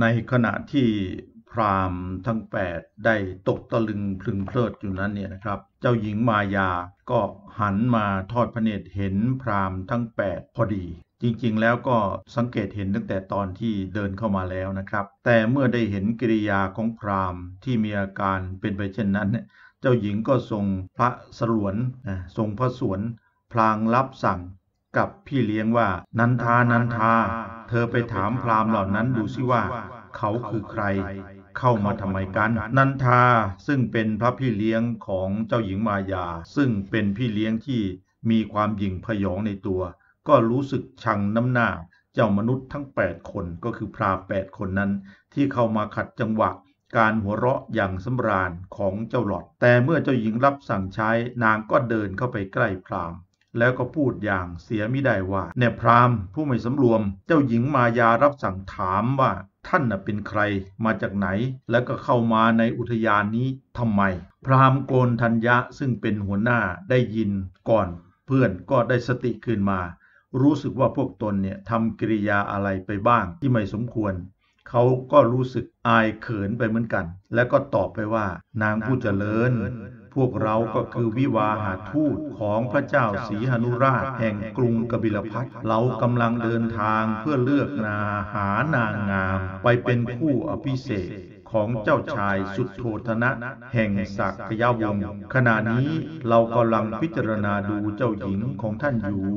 ในขณะที่พราหมณ์ทั้ง 8 ได้ตกตะลึงพลึงเพลิดอยู่นั้นเนี่ยนะครับ เจ้าหญิงมายาก็หันมาทอดพระเนตรเห็นพราหมณ์ทั้ง 8 พอดี จริงๆ แล้วก็สังเกตเห็นตั้งแต่ตอนที่เดินเข้ามาแล้วนะครับ แต่เมื่อได้เห็นกิริยาของพราหมณ์ที่มีอาการเป็นไปเช่นนั้น เจ้าหญิงก็ทรงพระสรวนทรงพระสวน พลางรับสั่ง กับพี่เลี้ยงว่า นันทานันทา เธอไปถามพราหมณ์เหล่านั้นดูสิว่า เขาคือใคร เข้ามาทำไมกัน นันทาซึ่งเป็นพระพี่เลี้ยงของเจ้าหญิงมายา ซึ่งเป็นพี่เลี้ยงที่มีความหยิ่งพยองในตัว ก็รู้สึกชังน้ำหน้าเจ้ามนุษย์ทั้ง 8 คนก็คือพราแปดคนนั้น ที่เข้ามาขัดจังหวะการหัวเราะอย่างสำราญของเจ้าหลอด แต่เมื่อเจ้าหญิงรับสั่งใช้นางก็เดินเข้าไปใกล้พราม แล้วก็พูดอย่างเสียม่ได้ว่าแน่พรามผู้ไม่สำรวม เจ้าหญิงมายารับสั่งถามว่าท่านน่ะเป็นใครมาจากไหน แล้วก็เข้ามาในอุทยานนี้ทำไม พราหมณ์โกนทัญญะซึ่งเป็นหัวหน้าได้ยินก่อนเพื่อนก็ได้สติคืนมา รู้สึกว่าพวกตนเนี่ยทำกิริยาอะไรไปบ้างที่ไม่สมควร เขาก็รู้สึกอายเขินไปเหมือนกัน แล้วก็ตอบไปว่านางผู้เจริญ พวกเราก็คือวิวาหาทูตของพระเจ้าศรีหนุราชแห่งกรุงกบิลพัทเรากำลังเดินทางเพื่อเลือกนาหานางงาม ไปเป็นคู่อภิเษกของเจ้าชายสุดโทธนะ แห่งศักยาวงศ์ขณะนี้เรากำลังพิจารณาดูเจ้าหญิงของท่านอยู่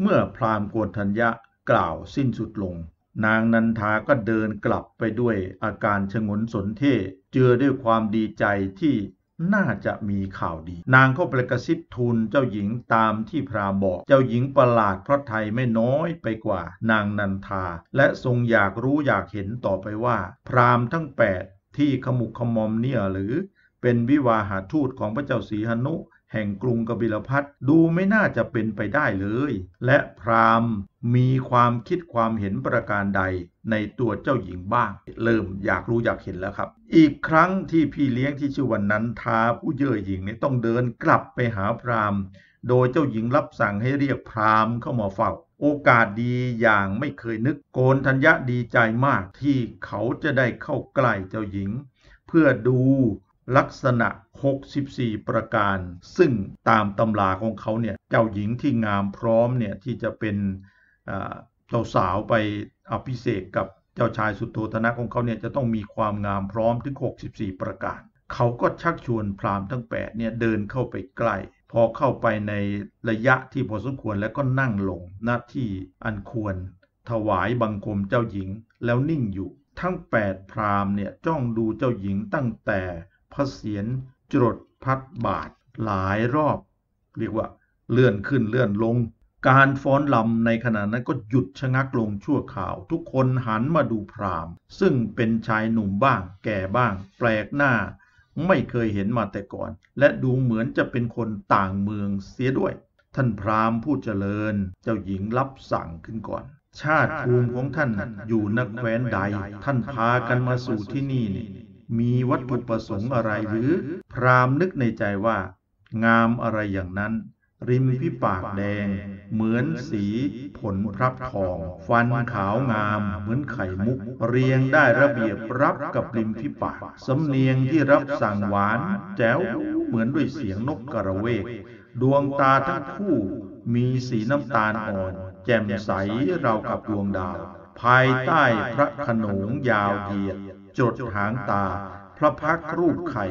เมื่อพรามโกฏทัญญะกล่าวสิ้นสุดลง นางนันทาก็เดินกลับไปด้วยอาการชงนสนเท่เจือด้วยความดีใจที่ น่าจะมีข่าวดี นางก็ไปกระซิบทูลเจ้าหญิงตามที่พราหมณ์บอก เจ้าหญิงประหลาดพระไทยไม่น้อยไปกว่า นางนันทา และทรงอยากรู้อยากเห็นต่อไปว่า พราหมณ์ทั้งแปดที่ขมุกขมอมเนี่ยหรือ เป็นวิวาหาทูตของพระเจ้าสีหนุ แห่งกรุงกบิลพัทดูไม่น่าจะเป็นไปได้เลย และพราหมณ์ มีความคิดความเห็นประการใดในตัวเจ้าหญิงบ้าง เริ่มอยากรู้อยากเห็นแล้วครับ อีกครั้งที่พี่เลี้ยงที่ชื่อวันนั้นทาผู้เย่อหญิงเนี่ยต้องเดินกลับไปหาพราหมณ์โดยเจ้าหญิงรับสั่งให้เรียกพราหมณ์เข้ามาเฝ้า โอกาสดีอย่างไม่เคยนึกโกนธัญญะดีใจมากที่เขาจะได้เข้าใกล้เจ้าหญิง เพื่อดูลักษณะ 64 ประการ ซึ่งตามตำราของเขาเนี่ยเจ้าหญิงที่งามพร้อมเนี่ยที่จะเป็น สาวไปอภิเษกกับเจ้าชายสุดโทธนะของเขาเนี่ยจะต้องมีความงามพร้อมถึง 64 ประการ เขาก็ชักชวนพราหมณ์ทั้ง 8 เนี่ยเดินเข้าไปใกล้ พอเข้าไปในระยะที่พอสมควรแล้วก็นั่งลงหน้าที่อันควร ถวายบังคมเจ้าหญิงแล้วนิ่งอยู่ทั้ง 8 พราหมณ์เนี่ยจ้องดูเจ้าหญิงตั้งแต่พระเศียรจรดพัดบาทหลายรอบ เรียกว่าเลื่อนขึ้นเลื่อนลง การฟ้อนลำในขณะนั้นก็หยุดชะงักลงชั่วข่าว ทุกคนหันมาดูพรามซึ่งเป็นชายหนุ่มบ้าง แก่บ้าง แปลกหน้า ไม่เคยเห็นมาแต่ก่อน และดูเหมือนจะเป็นคนต่างเมืองเสียด้วย ท่านพรามผู้เจริญ เจ้าหญิงรับสั่งขึ้นก่อน ชาติภูมิของท่านอยู่นักแคว้นใด ท่านพากันมาสู่ที่นี่นี่มีวัตถุประสงค์อะไรหรือ พรามนึกในใจว่า งามอะไรอย่างนั้น ริมพิปากแดง เหมือนสีผลพรับทอง ฟันขาวงามเหมือนไข่มุก เรียงได้ระเบียบรับกับริมพิปาก สำเนียงที่รับสั่งหวาน แจ๋วเหมือนด้วยเสียงนกกระเวก ดวงตาทั้งคู่มีสีน้ำตาลอ่อน แจ่มใสเรากับดวงดาว ภายใต้พระขนงยาวเหยียดจดหางตา พระพักรูปไข่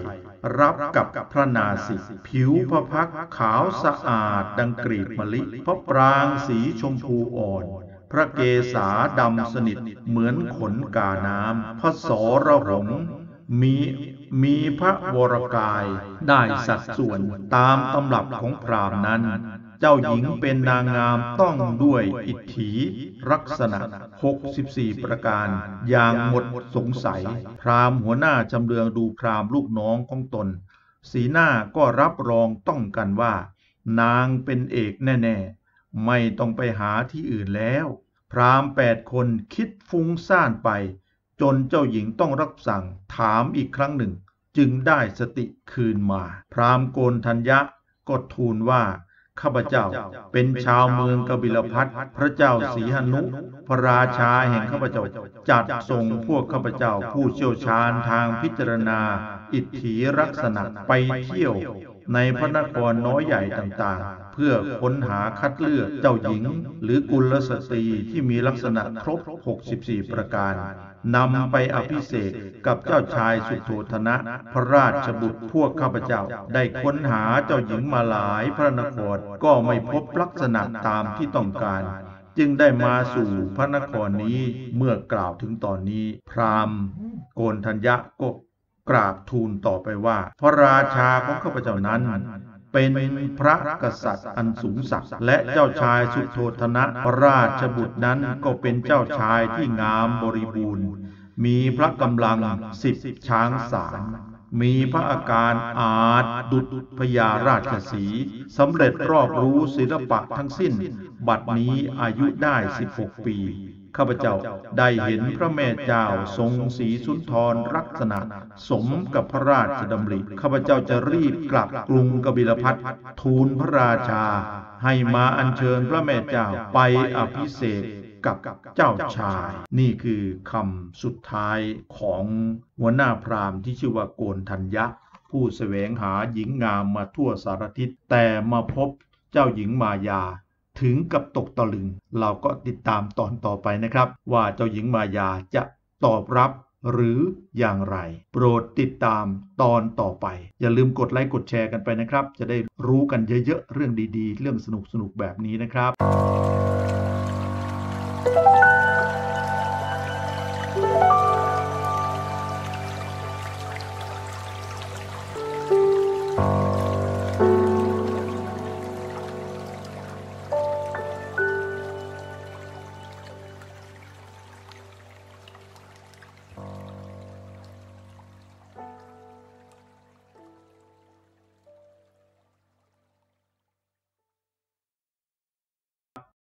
รับกับพระนาสิผิวพระพักขาวสะอาดดังกรีบมะลิพระปรางสีชมพูอ่อนพระเกศาดำสนิทเหมือนขนกาน้ำพระสรหงมีมีพระวรกายได้สัดส่วนตามตำรับของพรามนั้น เจ้าหญิงเป็นนางงามต้องด้วยอิทธิลักษณะ 64 ประการ อย่างหมดสงสัย พรามหัวหน้าจำเรืองดูพรามลูกน้องของตน สีหน้าก็รับรองต้องกันว่า นางเป็นเอกแน่ ๆ ไม่ต้องไปหาที่อื่นแล้ว พรามแปดคนคิดฟุ้งซ่านไป จนเจ้าหญิงต้องรับสั่งถามอีกครั้งหนึ่ง จึงได้สติคืนมา พรามโกนทัญญะก็ทูลว่า ข้าพเจ้าเป็นชาวเมืองกบิลพัทพระเจ้าสีหนุ พระราชาแห่งข้าพเจ้า จัดส่งพวกข้าพเจ้าผู้เชี่ยวชาญทางพิจารณา อิทธิลักษณะไปเที่ยว ในพระนครน้อยใหญ่ต่างๆ เพื่อค้นหาคัดเลือกเจ้าหญิง หรือกุลสตรีที่มีลักษณะครบ 64 ประการนำไปอภิเษกกับเจ้าชายสุโธธนะ พระราชบุตรพวกข้าพเจ้า ได้ค้นหาเจ้าหญิงมาหลายพระนครก็ไม่พบลักษณะตามที่ต้องการจึงได้มาสู่พระนครนี้เมื่อกล่าวถึงตอนนี้ พราหมณ์ โกนทัญญะก็ กราบทูลต่อไปว่า พระราชาของข้าพเจ้านั้น เป็นพระกษัตริย์อันสูงศักดิ์และเจ้าชายสุโธธนะพระราชบุตรนั้นก็เป็นเจ้าชายที่งามบริบูรณ์ มีพระกำลังสิบช้างสารมีพระอาการอาจดุจพญาราชสีสำเร็จรอบรู้ศิลปะทั้งสิ้น บัดนี้อายุได้ 16 ปี ข้าพเจ้าได้เห็นพระแม่เจ้าทรงสีสุนทรลักษณะ สมกับพระราชดำริข้าพเจ้าจะรีบกลับกรุงกบิลพัททูลพระราชา ให้มาอัญเชิญพระแม่เจ้าไปอภิเษกกับเจ้าชาย นี่คือคำสุดท้ายของหัวหน้าพราหมณ์ที่ชื่อว่าโกนทัญญะ ผู้แสวงหาหญิงงามมาทั่วสารทิศแต่มาพบเจ้าหญิงมายา ถึงกับตกตะลึง เราก็ติดตามตอนต่อไปนะครับ ว่าเจ้าหญิงมายาจะตอบรับหรืออย่างไร โปรดติดตามตอนต่อไป อย่าลืมกดไลค์กดแชร์กันไปนะครับ จะได้รู้กันเยอะๆ เรื่องดีๆ เรื่องสนุกๆ แบบนี้นะครับ